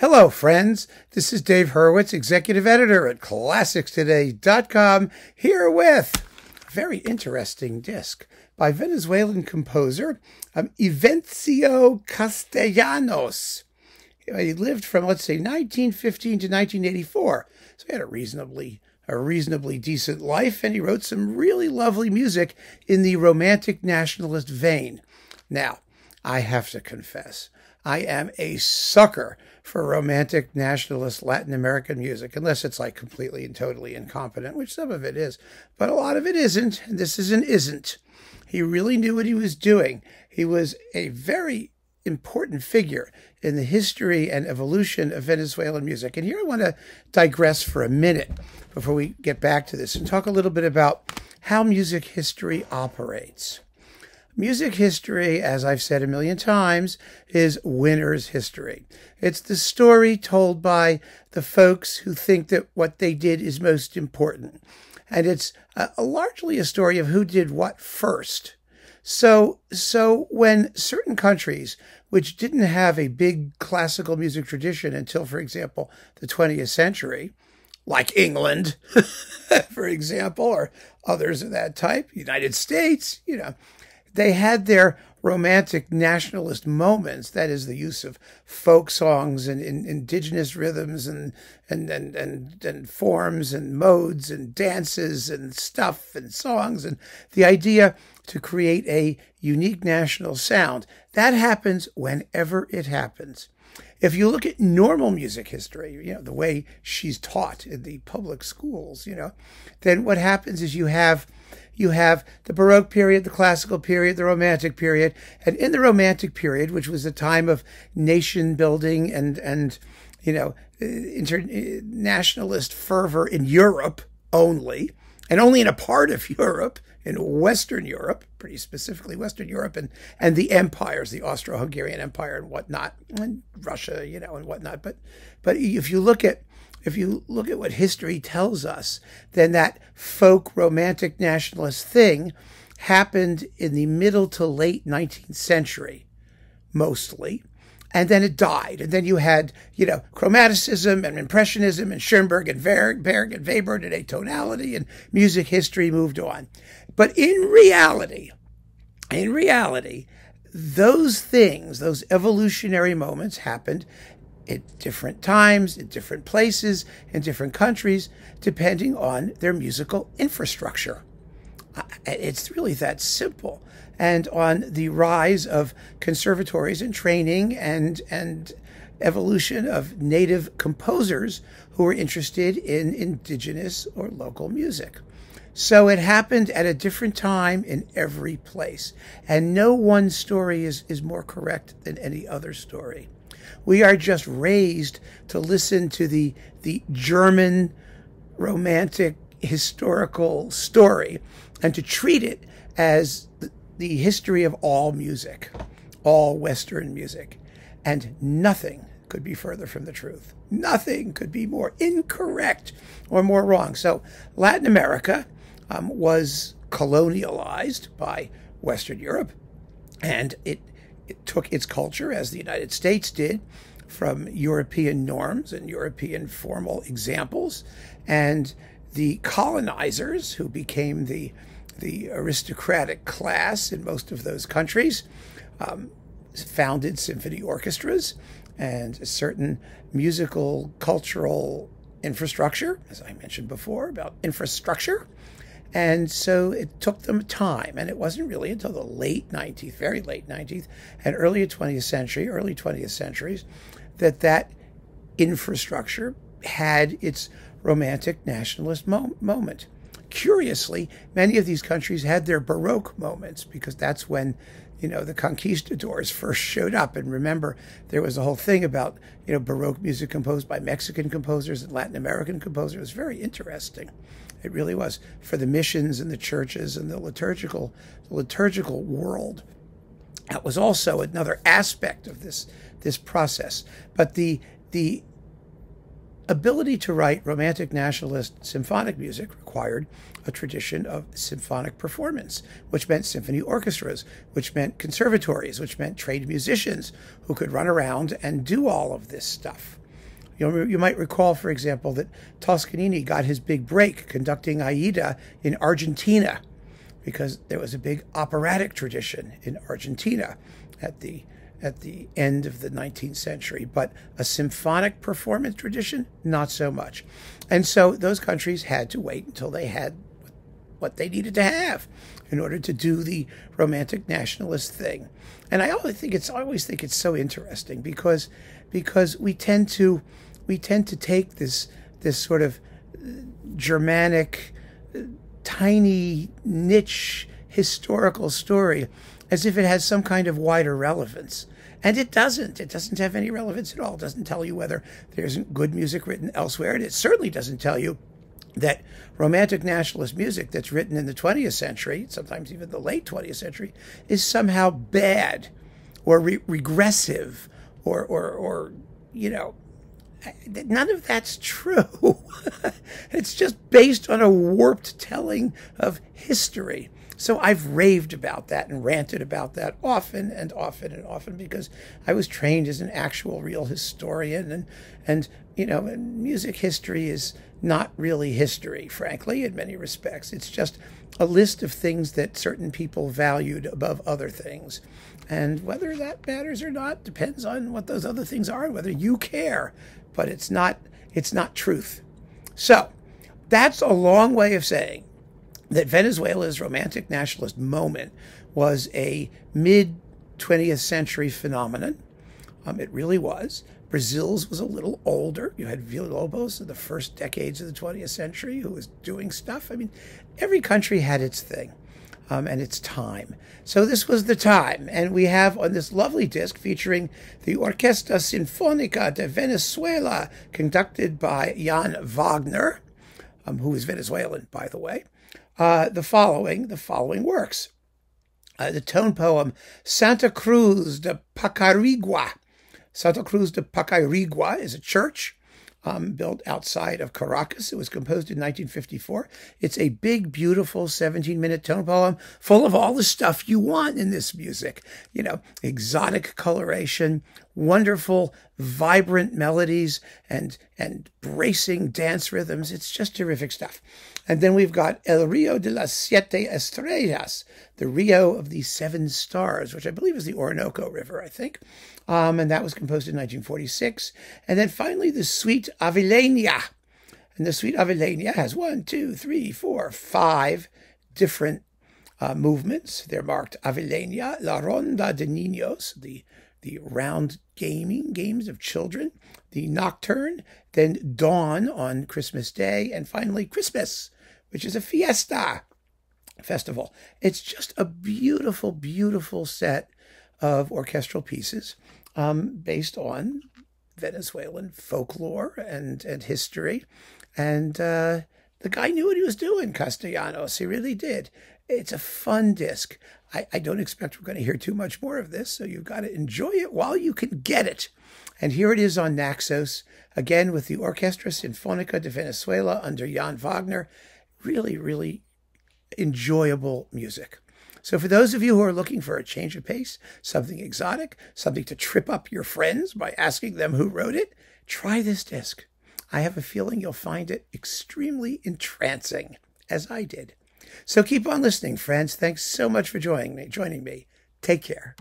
Hello, friends. This is Dave Hurwitz, executive editor at ClassicsToday.com, here with a very interesting disc by Venezuelan composer um, Evencio Castellanos. He lived from, let's say, 1915 to 1984, so he had a reasonably a reasonably decent life, and he wrote some really lovely music in the romantic nationalist vein. Now, I have to confess, I am a sucker for romantic nationalist Latin American music, unless it's like completely and totally incompetent, which some of it is, but a lot of it isn't. And this is an isn't. He really knew what he was doing. He was a very important figure in the history and evolution of Venezuelan music. And here I want to digress for a minute before we get back to this and talk a little bit about how music history operates. Music history, as I've said a million times, is winner's history. It's the story told by the folks who think that what they did is most important. And it's a, a largely a story of who did what first. So, so when certain countries, which didn't have a big classical music tradition until, for example, the 20th century, like England, for example, or others of that type, United States, you know, they had their romantic nationalist moments. That is the use of folk songs and, and indigenous rhythms and, and, and, and, and forms and modes and dances and stuff and songs and the idea to create a unique national sound. That happens whenever it happens. If you look at normal music history, you know, the way she's taught in the public schools, you know, then what happens is you have you have the Baroque period, the classical period, the Romantic period. And in the Romantic period, which was a time of nation building and, and you know, internationalist fervor in Europe only, and only in a part of Europe, in Western Europe, pretty specifically Western Europe, and, and the empires, the Austro-Hungarian Empire and whatnot, and Russia, you know, and whatnot. But, but if you look at if you look at what history tells us, then that folk romantic nationalist thing happened in the middle to late 19th century, mostly. And then it died. And then you had, you know, chromaticism and impressionism and Schoenberg and Berg and Webern and atonality and music history moved on. But in reality, in reality, those things, those evolutionary moments happened at different times, in different places, in different countries, depending on their musical infrastructure. It's really that simple. And on the rise of conservatories and training and, and evolution of native composers who were interested in indigenous or local music. So it happened at a different time in every place. And no one story is, is more correct than any other story. We are just raised to listen to the, the German romantic historical story and to treat it as the, history of all music, all Western music. And nothing could be further from the truth. Nothing could be more incorrect or more wrong. So, Latin America um, was colonialized by Western Europe, and it it took its culture, as the United States did, from European norms and European formal examples, and the colonizers, who became the the aristocratic class in most of those countries, um, founded symphony orchestras and a certain musical cultural infrastructure, as I mentioned before about infrastructure. And so it took them time. And it wasn't really until the late 19th, very late 19th, and early 20th century, early 20th centuries, that that infrastructure had its romantic nationalist mo- moment. Curiously, many of these countries had their Baroque moments because that's when, you know, the conquistadors first showed up. And remember, there was a whole thing about, you know, Baroque music composed by Mexican composers and Latin American composers. It was very interesting. It really was for the missions and the churches and the liturgical, the liturgical world. That was also another aspect of this this process. But the the ability to write romantic nationalist symphonic music required a tradition of symphonic performance, which meant symphony orchestras, which meant conservatories, which meant trained musicians who could run around and do all of this stuff. You, know, you might recall, for example, that Toscanini got his big break conducting Aida in Argentina because there was a big operatic tradition in Argentina at the at the end of the 19th century, but a symphonic performance tradition, not so much. And so those countries had to wait until they had what they needed to have in order to do the romantic nationalist thing. And I always think it's I always think it's so interesting because because we tend to we tend to take this this sort of uh, Germanic uh, tiny niche historical story as if it has some kind of wider relevance. And it doesn't. It doesn't have any relevance at all. It doesn't tell you whether there isn't good music written elsewhere. And it certainly doesn't tell you that romantic nationalist music that's written in the 20th century, sometimes even the late 20th century, is somehow bad or re- regressive or, or, or, you know, none of that's true. it's just based on a warped telling of history. So I've raved about that and ranted about that often and often and often because I was trained as an actual real historian and and you know music history is not really history frankly in many respects. It's just a list of things that certain people valued above other things. And whether that matters or not depends on what those other things are and whether you care but it's not it's not truth. So that's a long way of saying that Venezuela's romantic nationalist moment was a mid 20th century phenomenon. Um, it really was. Brazil's was a little older. You had Villa-Lobos in the first decades of the 20th century who was doing stuff. I mean, every country had its thing um, and its time. So this was the time. And we have on this lovely disc featuring the Orquesta Sinfónica de Venezuela, conducted by Jan Wagner, um, who is Venezuelan, by the way uh, the following the following works. Uh, the tone poem Santa Cruz de Pacairigua. Santa Cruz de Pacairigua is a church um, built outside of Caracas. It was composed in 1954. It's a big, beautiful 17 minute tone poem full of all the stuff you want in this music. You know, exotic coloration, wonderful, vibrant melodies, and, and bracing dance rhythms. It's just terrific stuff. And then we've got El Rio de las Siete Estrellas, the Rio of the Seven Stars, which I believe is the Orinoco River, I think. Um, and that was composed in 1946. And then finally, the Suite Avileña. And the Suite Avileña has one, two, three, four, five different uh, movements. They're marked Avileña, La Ronda de Niños, the the round gaming games of children, the nocturne, then dawn on Christmas Day, and finally Christmas, which is a fiesta festival. It's just a beautiful, beautiful set of orchestral pieces um, based on Venezuelan folklore and, and history. And uh, the guy knew what he was doing, Castellanos. He really did. It's a fun disc. I, I don't expect we're going to hear too much more of this, so you've got to enjoy it while you can get it. And here it is on Naxos, again with the Orquesta Sinfónica de Venezuela under Jan Wagner really, really enjoyable music. So, for those of you who are looking for a change of pace, something exotic, something to trip up your friends by asking them who wrote it, try this disc. I have a feeling you'll find it extremely entrancing, as I did. So keep on listening, friends. Thanks so much for joining me. Joining me. Take care.